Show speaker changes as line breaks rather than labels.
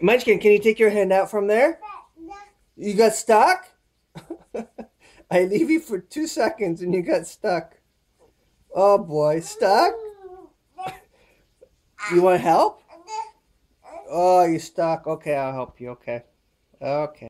Munchkin, can you take your hand out from there? You got stuck? I leave you for two seconds and you got stuck. Oh boy, stuck? You want help? Oh, you stuck. Okay, I'll help you. Okay. Okay.